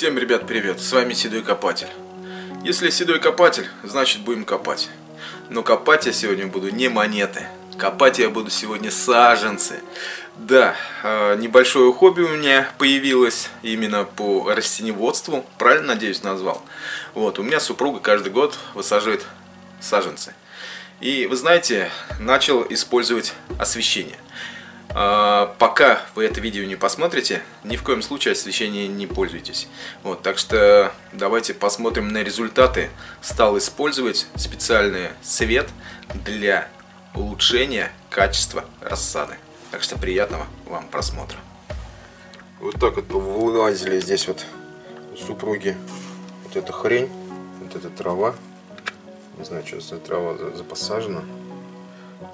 Всем, ребят, привет! С вами Седой Копатель. Если Седой Копатель, значит будем копать. Но копать я сегодня буду не монеты. Копать я буду сегодня саженцы. Да, э, небольшое хобби у меня появилось именно по растеневодству. Правильно, надеюсь, назвал. Вот, у меня супруга каждый год высаживает саженцы. И вы знаете, начал использовать освещение. А, пока вы это видео не посмотрите, ни в коем случае освещением не пользуйтесь. Вот, так что давайте посмотрим на результаты. Стал использовать специальный свет для улучшения качества рассады. Так что приятного вам просмотра. Вот так вот вылазили здесь вот супруги вот эта хрень, вот эта трава. Не знаю, что за трава запосажена.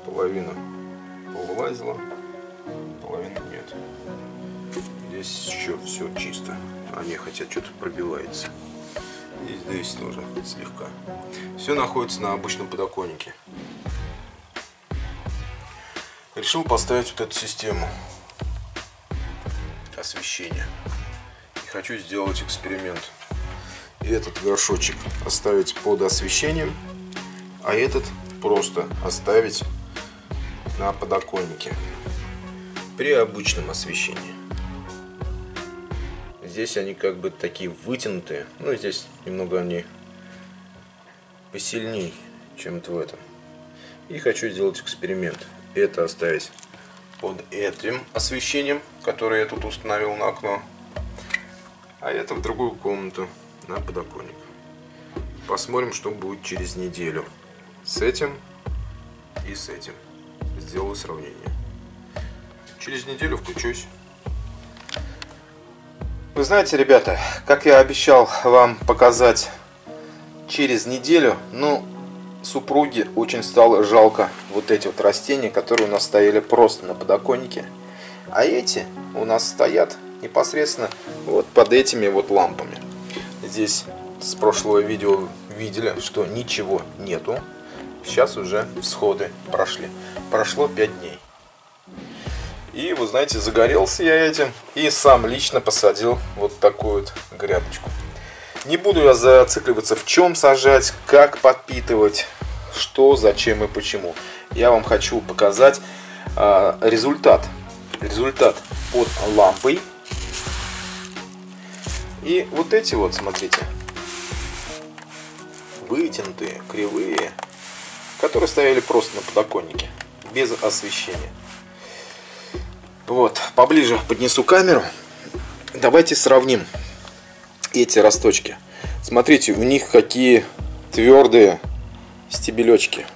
Половина повылазила половины нет. Здесь еще все чисто. Они хотят что-то пробивается. И здесь тоже слегка. Все находится на обычном подоконнике. Решил поставить вот эту систему освещения. И хочу сделать эксперимент. И этот горшочек оставить под освещением, а этот просто оставить на подоконнике при обычном освещении. Здесь они как бы такие вытянутые, ну здесь немного они посильней, чем в этом. И хочу сделать эксперимент. Это оставить под этим освещением, которое я тут установил на окно. А это в другую комнату на подоконник. Посмотрим, что будет через неделю. С этим и с этим. Сделаю сравнение. Через неделю включусь. Вы знаете, ребята, как я обещал вам показать через неделю, ну, супруге очень стало жалко вот эти вот растения, которые у нас стояли просто на подоконнике. А эти у нас стоят непосредственно вот под этими вот лампами. Здесь с прошлого видео видели, что ничего нету. Сейчас уже всходы прошли. Прошло 5 дней. И, вы знаете, загорелся я этим и сам лично посадил вот такую вот грядочку. Не буду я зацикливаться в чем сажать, как подпитывать, что, зачем и почему. Я вам хочу показать э, результат. Результат под лампой. И вот эти вот, смотрите, вытянутые, кривые, которые стояли просто на подоконнике, без освещения. Вот, поближе поднесу камеру. Давайте сравним эти росточки. Смотрите, у них какие твердые стебелечки.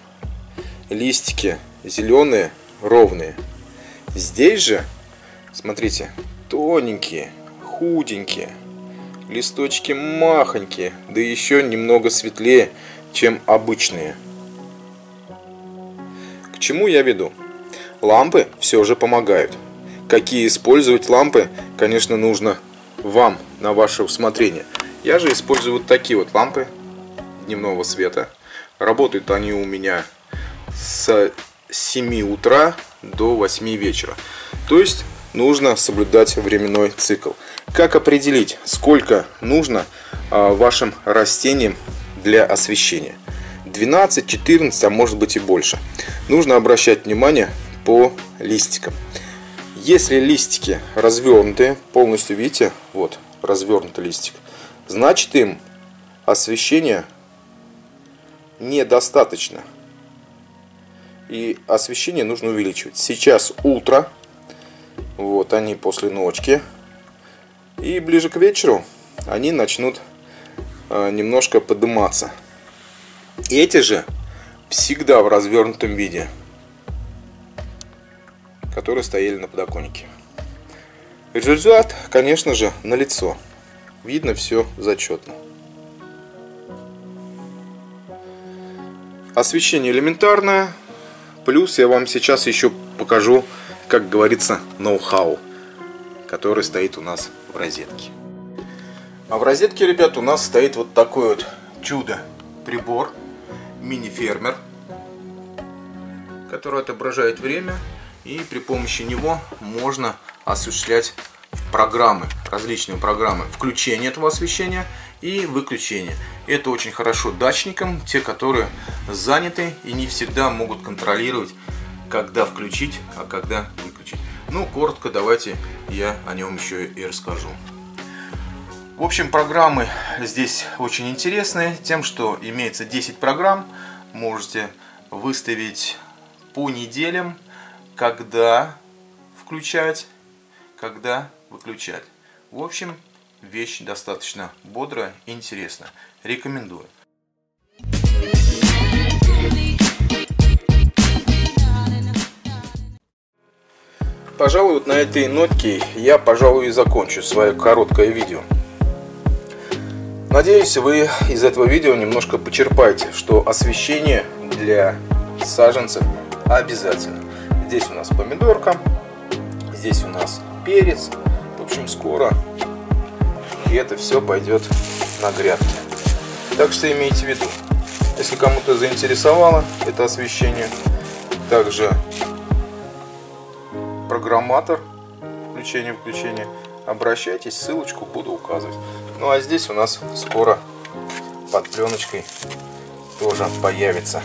Листики зеленые, ровные. Здесь же, смотрите, тоненькие, худенькие. Листочки махонькие, да еще немного светлее, чем обычные. К чему я веду? Лампы все же помогают. Какие использовать лампы, конечно, нужно вам на ваше усмотрение. Я же использую вот такие вот лампы дневного света. Работают они у меня с 7 утра до 8 вечера. То есть нужно соблюдать временной цикл. Как определить, сколько нужно а, вашим растениям для освещения? 12, 14, а может быть и больше. Нужно обращать внимание по листикам. Если листики развернутые, полностью видите, вот развернутый листик, значит им освещение недостаточно. И освещение нужно увеличивать. Сейчас утро, вот они после ночки. И ближе к вечеру они начнут э, немножко подниматься. Эти же всегда в развернутом виде которые стояли на подоконнике. Результат, конечно же, на лицо. Видно все зачетно. Освещение элементарное. Плюс я вам сейчас еще покажу, как говорится, ноу-хау, который стоит у нас в розетке. А в розетке, ребят, у нас стоит вот такой вот чудо-прибор, мини-фермер, который отображает время и при помощи него можно осуществлять программы, различные программы включения этого освещения и выключения. Это очень хорошо дачникам, те, которые заняты и не всегда могут контролировать, когда включить, а когда выключить. Ну, коротко давайте я о нем еще и расскажу. В общем, программы здесь очень интересные, тем, что имеется 10 программ, можете выставить по неделям, когда включать, когда выключать. В общем, вещь достаточно бодрая и интересная. Рекомендую. Пожалуй, вот на этой нотке я, пожалуй, и закончу свое короткое видео. Надеюсь, вы из этого видео немножко почерпаете, что освещение для саженцев обязательно. Здесь у нас помидорка, здесь у нас перец. В общем, скоро и это все пойдет на грядки. Так что имейте в виду, если кому-то заинтересовало это освещение, также программатор включения-выключения, обращайтесь, ссылочку буду указывать. Ну а здесь у нас скоро под пленочкой тоже появится.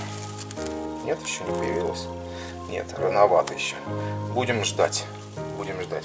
Нет, еще не появилось нет, рановато еще. Будем ждать, будем ждать.